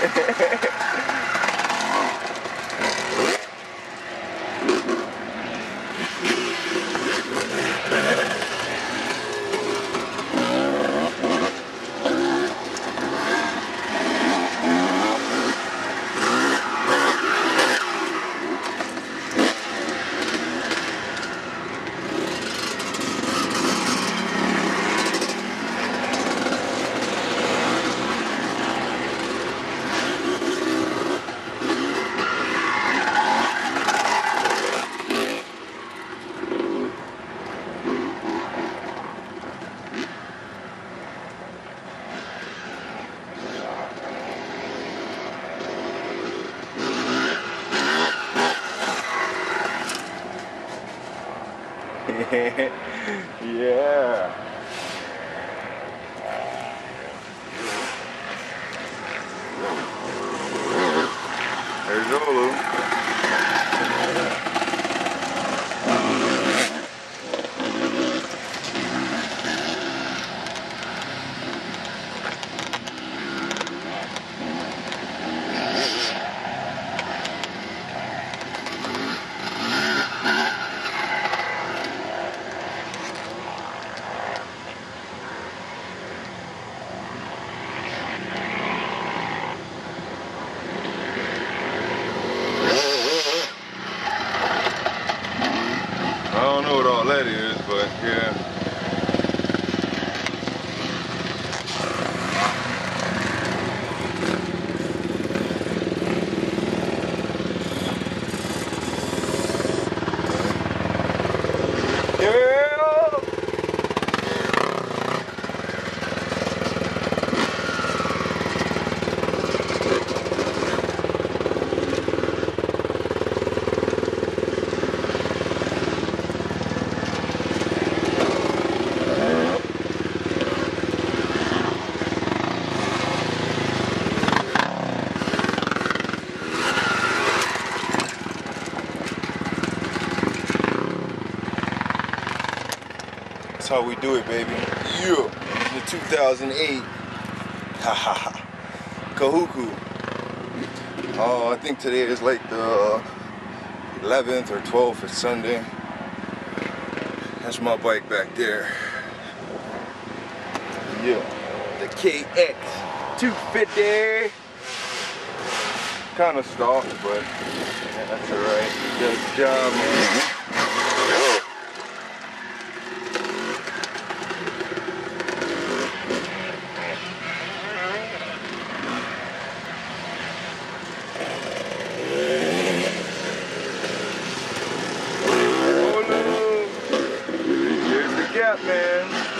ハハハハ。yeah. That is, but yeah. That's how we do it, baby. Yeah. The 2008. Ha ha ha. Kahuku. Oh, I think today is like the uh, 11th or 12th. It's Sunday. That's my bike back there. Yeah. The KX 250. Kind of stalked, but that's alright. Does job, man. Gap, man.